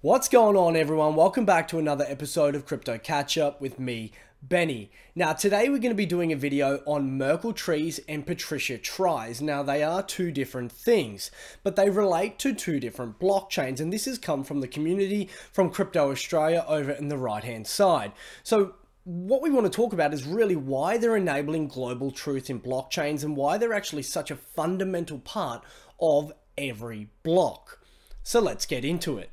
What's going on everyone? Welcome back to another episode of Crypto Catch Up with me, Benny. Now today we're going to be doing a video on Merkle trees and Patricia tries. Now they are two different things, but they relate to two different blockchains and this has come from the community from Crypto Australia over in the right hand side. So what we want to talk about is really why they're enabling global truth in blockchains and why they're actually such a fundamental part of every block. So let's get into it.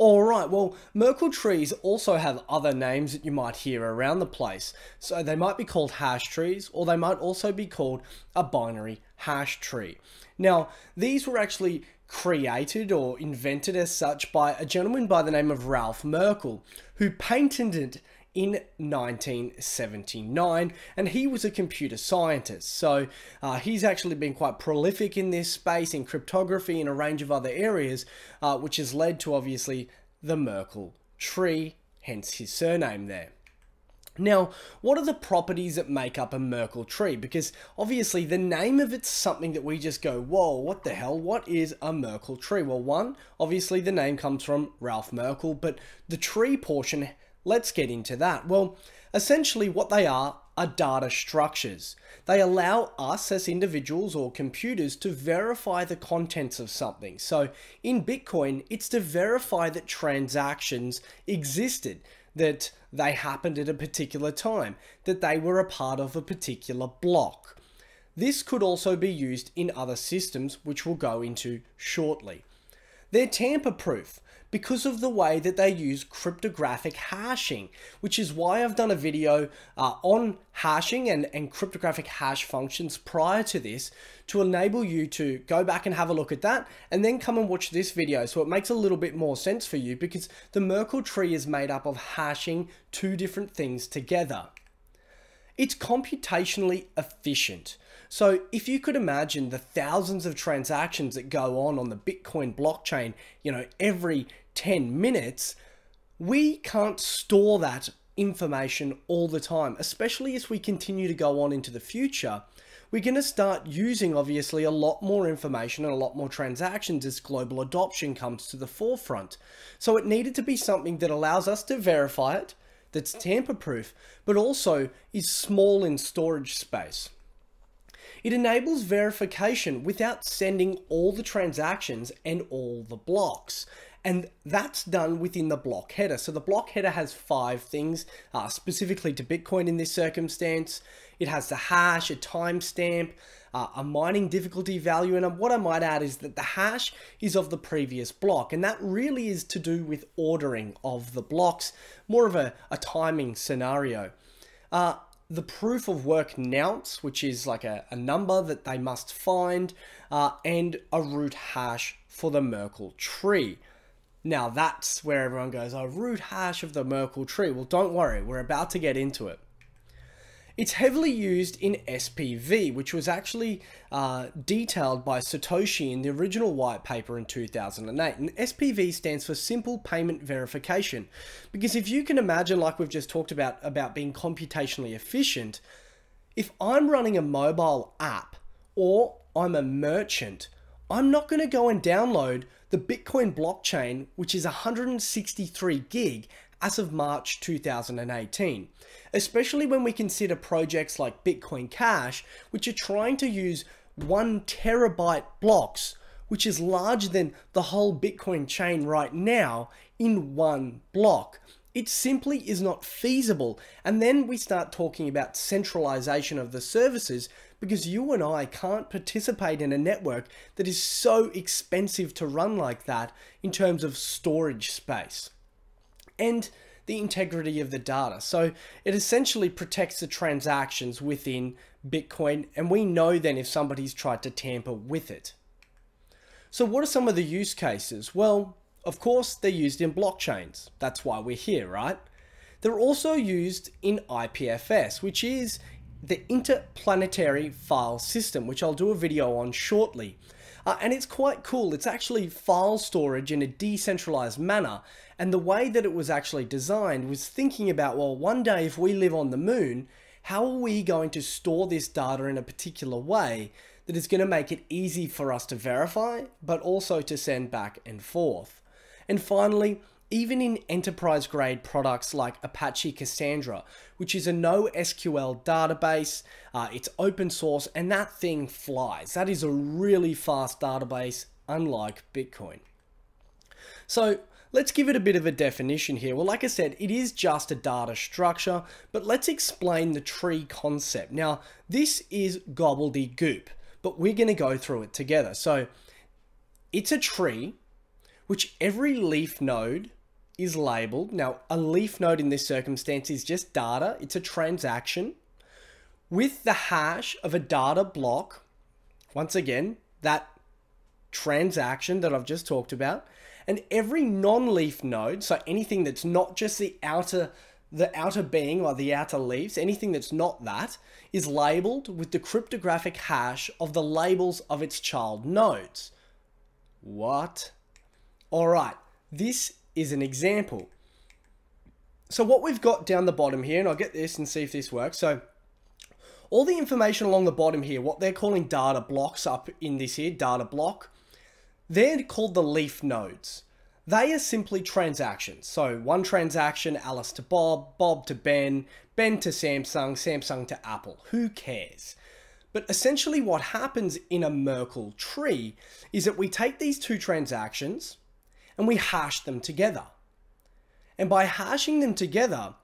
Alright, well, Merkle trees also have other names that you might hear around the place. So they might be called hash trees, or they might also be called a binary hash tree. Now, these were actually created or invented as such by a gentleman by the name of Ralph Merkle, who patented in 1979 and he was a computer scientist so uh, he's actually been quite prolific in this space in cryptography and a range of other areas uh, which has led to obviously the Merkle tree hence his surname there now, what are the properties that make up a Merkle tree? Because obviously the name of it's something that we just go, whoa, what the hell? What is a Merkle tree? Well, one, obviously the name comes from Ralph Merkle, but the tree portion Let's get into that. Well, essentially what they are are data structures. They allow us as individuals or computers to verify the contents of something. So in Bitcoin, it's to verify that transactions existed, that they happened at a particular time, that they were a part of a particular block. This could also be used in other systems, which we'll go into shortly. They're tamper proof because of the way that they use cryptographic hashing, which is why I've done a video uh, on hashing and, and cryptographic hash functions prior to this to enable you to go back and have a look at that and then come and watch this video so it makes a little bit more sense for you because the Merkle tree is made up of hashing two different things together. It's computationally efficient. So if you could imagine the thousands of transactions that go on on the Bitcoin blockchain, you know, every 10 minutes, we can't store that information all the time, especially as we continue to go on into the future. We're going to start using obviously a lot more information and a lot more transactions as global adoption comes to the forefront. So it needed to be something that allows us to verify it, that's tamper proof, but also is small in storage space. It enables verification without sending all the transactions and all the blocks. And that's done within the block header. So the block header has five things uh, specifically to Bitcoin in this circumstance. It has the hash, a timestamp, uh, a mining difficulty value. And what I might add is that the hash is of the previous block. And that really is to do with ordering of the blocks, more of a, a timing scenario. Uh, the proof of work nonce, which is like a, a number that they must find, uh, and a root hash for the Merkle tree. Now that's where everyone goes, oh, root hash of the Merkle tree. Well, don't worry, we're about to get into it. It's heavily used in SPV, which was actually uh, detailed by Satoshi in the original white paper in 2008. And SPV stands for Simple Payment Verification. Because if you can imagine, like we've just talked about, about being computationally efficient, if I'm running a mobile app or I'm a merchant, I'm not going to go and download the Bitcoin blockchain, which is 163 gig as of March 2018, especially when we consider projects like Bitcoin Cash, which are trying to use one terabyte blocks, which is larger than the whole Bitcoin chain right now in one block. It simply is not feasible. And then we start talking about centralization of the services because you and I can't participate in a network that is so expensive to run like that in terms of storage space and the integrity of the data. So it essentially protects the transactions within Bitcoin, and we know then if somebody's tried to tamper with it. So what are some of the use cases? Well, of course, they're used in blockchains. That's why we're here, right? They're also used in IPFS, which is the Interplanetary File System, which I'll do a video on shortly. Uh, and it's quite cool. It's actually file storage in a decentralized manner. And the way that it was actually designed was thinking about, well, one day if we live on the moon, how are we going to store this data in a particular way that is going to make it easy for us to verify, but also to send back and forth. And finally, even in enterprise grade products like Apache Cassandra, which is a NoSQL database, uh, it's open source, and that thing flies. That is a really fast database, unlike Bitcoin. So let's give it a bit of a definition here. Well, like I said, it is just a data structure, but let's explain the tree concept. Now, this is gobbledygook, but we're going to go through it together. So it's a tree which every leaf node is labeled. Now, a leaf node in this circumstance is just data. It's a transaction with the hash of a data block. Once again, that transaction that I've just talked about. And every non-leaf node, so anything that's not just the outer the outer being or the outer leaves, anything that's not that, is labeled with the cryptographic hash of the labels of its child nodes. What? Alright, this is an example. So what we've got down the bottom here, and I'll get this and see if this works. So all the information along the bottom here, what they're calling data blocks up in this here, data block, they're called the leaf nodes. They are simply transactions. So one transaction, Alice to Bob, Bob to Ben, Ben to Samsung, Samsung to Apple. Who cares? But essentially what happens in a Merkle tree is that we take these two transactions, and we hash them together. And by hashing them together,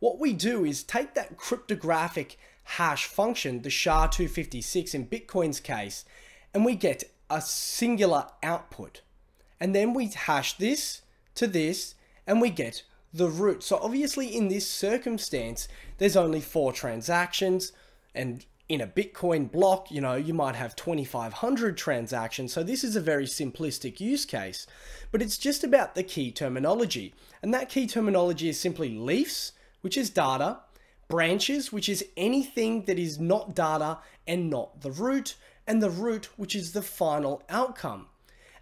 what we do is take that cryptographic hash function, the SHA-256 in Bitcoin's case, and we get a singular output. And then we hash this to this, and we get the root. So obviously in this circumstance, there's only four transactions, and in a Bitcoin block, you know, you might have 2,500 transactions. So this is a very simplistic use case, but it's just about the key terminology. And that key terminology is simply leaves, which is data, branches, which is anything that is not data and not the root, and the root, which is the final outcome.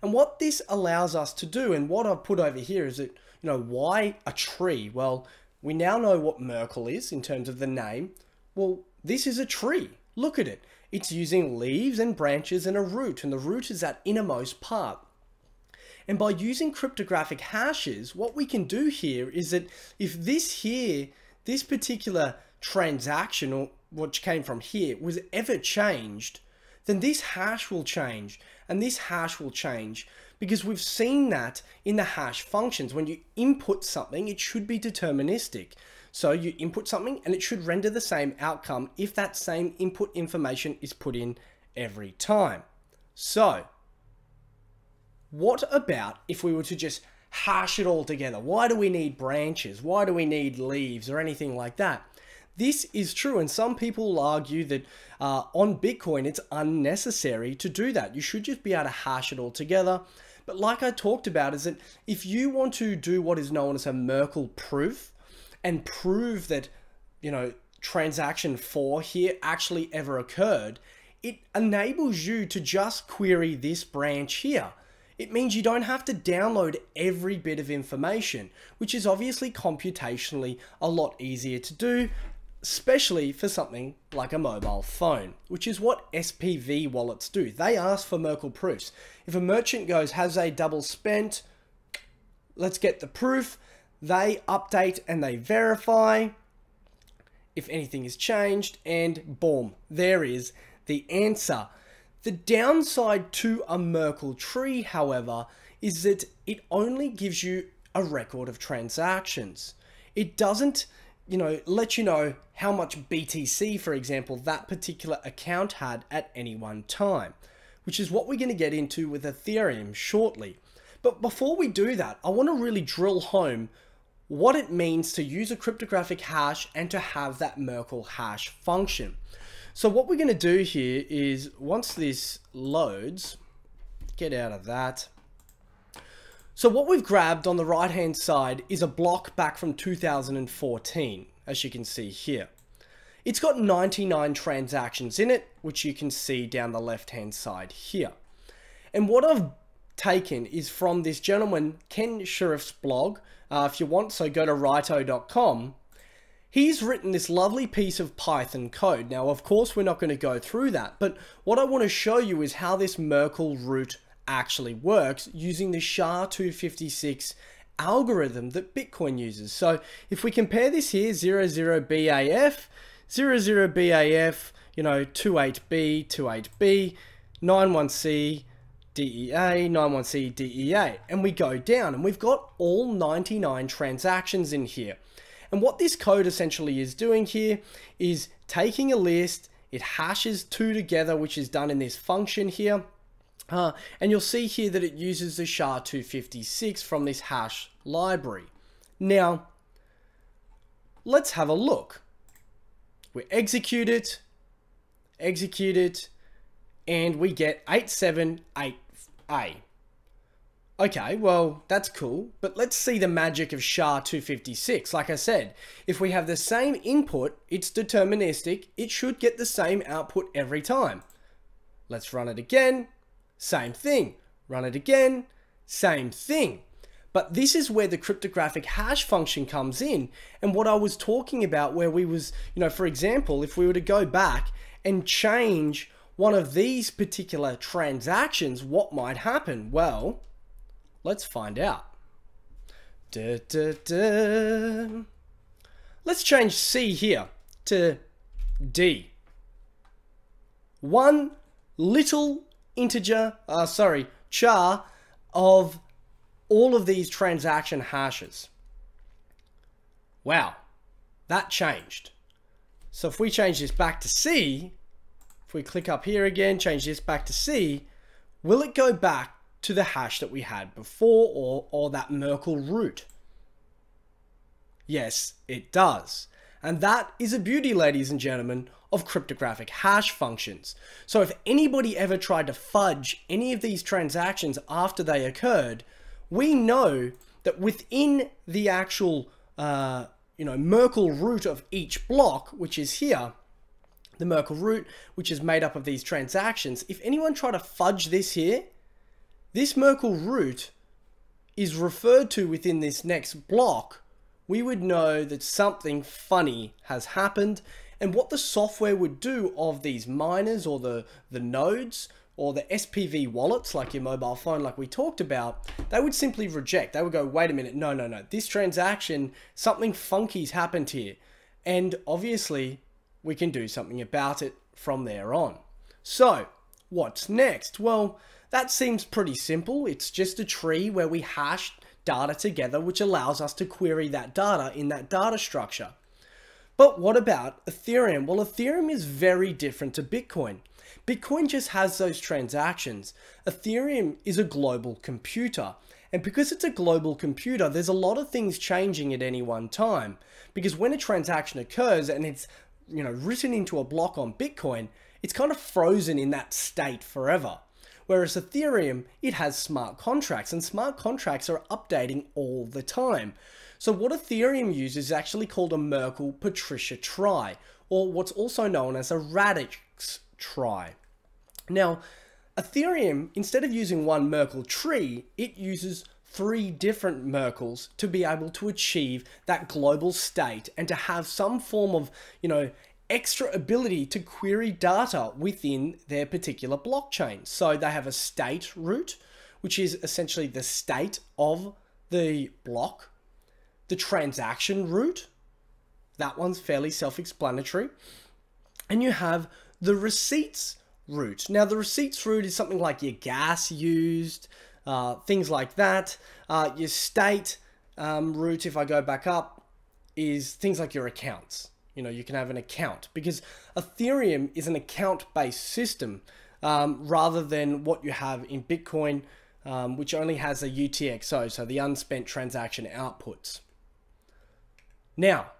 And what this allows us to do, and what I've put over here is that, you know, why a tree? Well, we now know what Merkle is in terms of the name. Well, this is a tree. Look at it. It's using leaves and branches and a root, and the root is that innermost part. And by using cryptographic hashes, what we can do here is that if this here, this particular transaction, or which came from here, was ever changed, then this hash will change, and this hash will change, because we've seen that in the hash functions. When you input something, it should be deterministic. So you input something and it should render the same outcome if that same input information is put in every time. So what about if we were to just hash it all together? Why do we need branches? Why do we need leaves or anything like that? This is true, and some people argue that uh, on Bitcoin it's unnecessary to do that. You should just be able to hash it all together. But like I talked about, is that if you want to do what is known as a Merkle proof, and prove that, you know, transaction 4 here actually ever occurred, it enables you to just query this branch here. It means you don't have to download every bit of information, which is obviously computationally a lot easier to do, especially for something like a mobile phone, which is what SPV wallets do. They ask for Merkle proofs. If a merchant goes, has a double spent, let's get the proof, they update and they verify if anything is changed and boom, there is the answer. The downside to a Merkle tree, however, is that it only gives you a record of transactions. It doesn't, you know, let you know how much BTC, for example, that particular account had at any one time, which is what we're going to get into with Ethereum shortly. But before we do that, I want to really drill home what it means to use a cryptographic hash and to have that Merkle hash function. So what we're going to do here is once this loads, get out of that. So what we've grabbed on the right hand side is a block back from 2014, as you can see here. It's got 99 transactions in it, which you can see down the left hand side here. And what I've taken is from this gentleman, Ken Shirriff's blog, uh, if you want, so go to righto.com. he's written this lovely piece of Python code. Now, of course, we're not going to go through that, but what I want to show you is how this Merkle root actually works using the SHA-256 algorithm that Bitcoin uses. So if we compare this here, 00BAF, 00BAF, you know, 28B, 28B, 91C, DEA, 91C, DEA, and we go down and we've got all 99 transactions in here. And what this code essentially is doing here is taking a list, it hashes two together, which is done in this function here. Uh, and you'll see here that it uses the SHA-256 from this hash library. Now, let's have a look. We execute it, execute it, and we get 878A. Okay, well, that's cool, but let's see the magic of SHA-256. Like I said, if we have the same input, it's deterministic, it should get the same output every time. Let's run it again, same thing. Run it again, same thing. But this is where the cryptographic hash function comes in. And what I was talking about where we was, you know, for example, if we were to go back and change one of these particular transactions, what might happen? Well, Let's find out. Da, da, da. Let's change C here to D. One little integer, uh, sorry, char of all of these transaction hashes. Wow, that changed. So if we change this back to C, if we click up here again, change this back to C, will it go back to the hash that we had before or, or that Merkle root? Yes, it does. And that is a beauty, ladies and gentlemen, of cryptographic hash functions. So if anybody ever tried to fudge any of these transactions after they occurred, we know that within the actual, uh, you know, Merkle root of each block, which is here, the Merkle root, which is made up of these transactions, if anyone tried to fudge this here, this Merkle root is referred to within this next block, we would know that something funny has happened and what the software would do of these miners or the, the nodes or the SPV wallets like your mobile phone like we talked about, they would simply reject. They would go, wait a minute, no, no, no, this transaction, something funky's happened here. And obviously we can do something about it from there on. So what's next? Well, that seems pretty simple. It's just a tree where we hash data together, which allows us to query that data in that data structure. But what about Ethereum? Well, Ethereum is very different to Bitcoin. Bitcoin just has those transactions. Ethereum is a global computer. And because it's a global computer, there's a lot of things changing at any one time. Because when a transaction occurs and it's you know written into a block on Bitcoin, it's kind of frozen in that state forever. Whereas Ethereum, it has smart contracts and smart contracts are updating all the time. So what Ethereum uses is actually called a Merkle Patricia trie, or what's also known as a radix trie. Now, Ethereum, instead of using one Merkle tree, it uses three different Merkles to be able to achieve that global state and to have some form of, you know, extra ability to query data within their particular blockchain. So they have a state root, which is essentially the state of the block, the transaction root, that one's fairly self-explanatory, and you have the receipts root. Now the receipts root is something like your gas used, uh, things like that. Uh, your state um, root, if I go back up, is things like your accounts. You know, you can have an account because Ethereum is an account-based system um, rather than what you have in Bitcoin, um, which only has a UTXO, so the unspent transaction outputs. Now,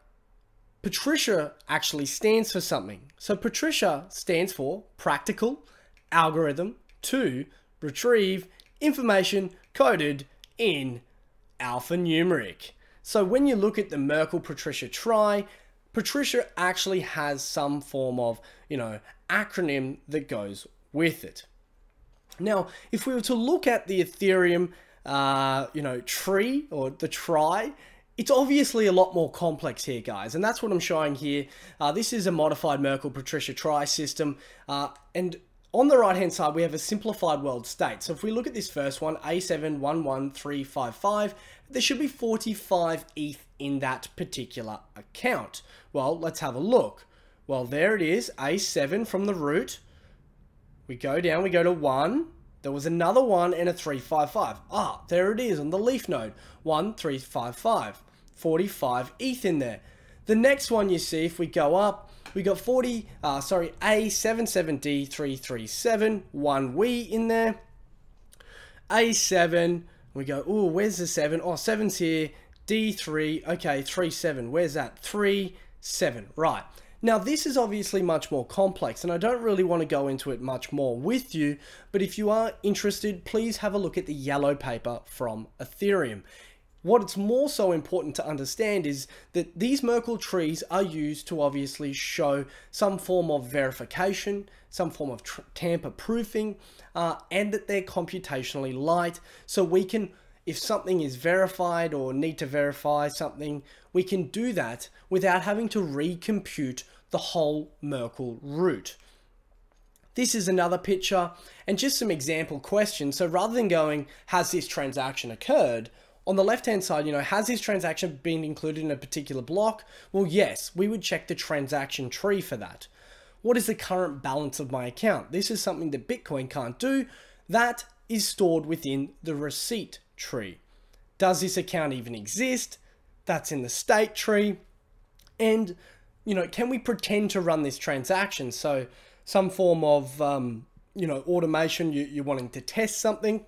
Patricia actually stands for something. So Patricia stands for Practical Algorithm to Retrieve Information Coded in Alphanumeric. So when you look at the Merkle Patricia trie, Patricia actually has some form of, you know, acronym that goes with it. Now, if we were to look at the Ethereum, uh, you know, tree or the trie, it's obviously a lot more complex here, guys, and that's what I'm showing here. Uh, this is a modified Merkle-Patricia Trie system, uh, and on the right hand side, we have a simplified world state. So if we look at this first one, A711355, there should be 45 ETH in that particular account. Well, let's have a look. Well, there it is, A7 from the root. We go down, we go to 1. There was another one and a 355. Ah, there it is on the leaf node. 1355. 45 ETH in there. The next one you see, if we go up, wei got 40, uh, sorry, A77D337, one we in there. A7, we go, oh, where's the 7? Oh, 7's here. D3, okay, 3, 7. Where's that? 3, 7. Right. Now, this is obviously much more complex, and I don't really want to go into it much more with you, but if you are interested, please have a look at the yellow paper from Ethereum. What it's more so important to understand is that these Merkle trees are used to obviously show some form of verification, some form of tamper proofing, uh, and that they're computationally light. So we can, if something is verified or need to verify something, we can do that without having to recompute the whole Merkle root. This is another picture and just some example questions. So rather than going, has this transaction occurred? On the left-hand side, you know, has this transaction been included in a particular block? Well, yes, we would check the transaction tree for that. What is the current balance of my account? This is something that Bitcoin can't do. That is stored within the receipt tree. Does this account even exist? That's in the state tree. And, you know, can we pretend to run this transaction? So some form of, um, you know, automation, you, you're wanting to test something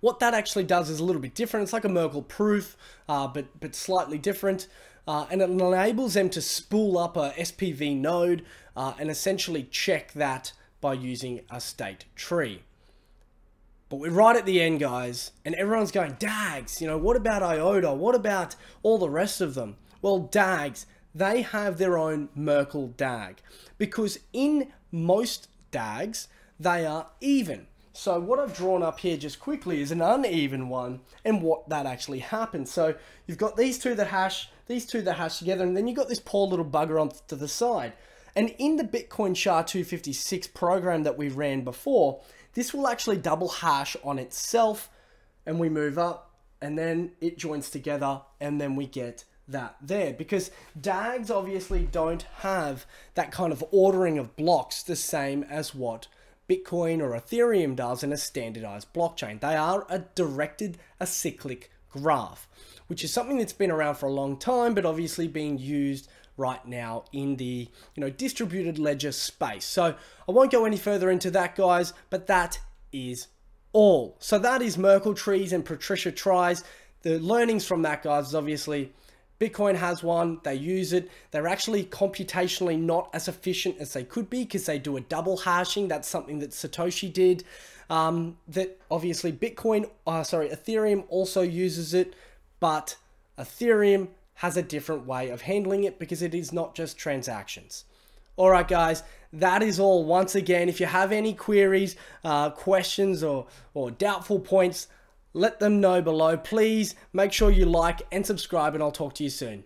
what that actually does is a little bit different. It's like a Merkle proof, uh, but, but slightly different. Uh, and it enables them to spool up a SPV node uh, and essentially check that by using a state tree. But we're right at the end, guys, and everyone's going, DAGs, you know, what about IOTA? What about all the rest of them? Well, DAGs, they have their own Merkle DAG because in most DAGs, they are even. So what I've drawn up here just quickly is an uneven one and what that actually happens. So you've got these two that hash, these two that hash together, and then you've got this poor little bugger on to the side. And in the Bitcoin SHA-256 program that we ran before, this will actually double hash on itself and we move up and then it joins together and then we get that there because DAGs obviously don't have that kind of ordering of blocks the same as what Bitcoin or Ethereum does in a standardized blockchain. They are a directed acyclic graph, which is something that's been around for a long time, but obviously being used right now in the you know distributed ledger space. So I won't go any further into that, guys, but that is all. So that is Merkle trees and Patricia tries. The learnings from that, guys, is obviously Bitcoin has one, they use it. They're actually computationally not as efficient as they could be because they do a double hashing. That's something that Satoshi did. Um, that obviously Bitcoin, uh, sorry, Ethereum also uses it, but Ethereum has a different way of handling it because it is not just transactions. All right, guys, that is all. Once again, if you have any queries, uh, questions, or, or doubtful points, let them know below. Please make sure you like and subscribe, and I'll talk to you soon.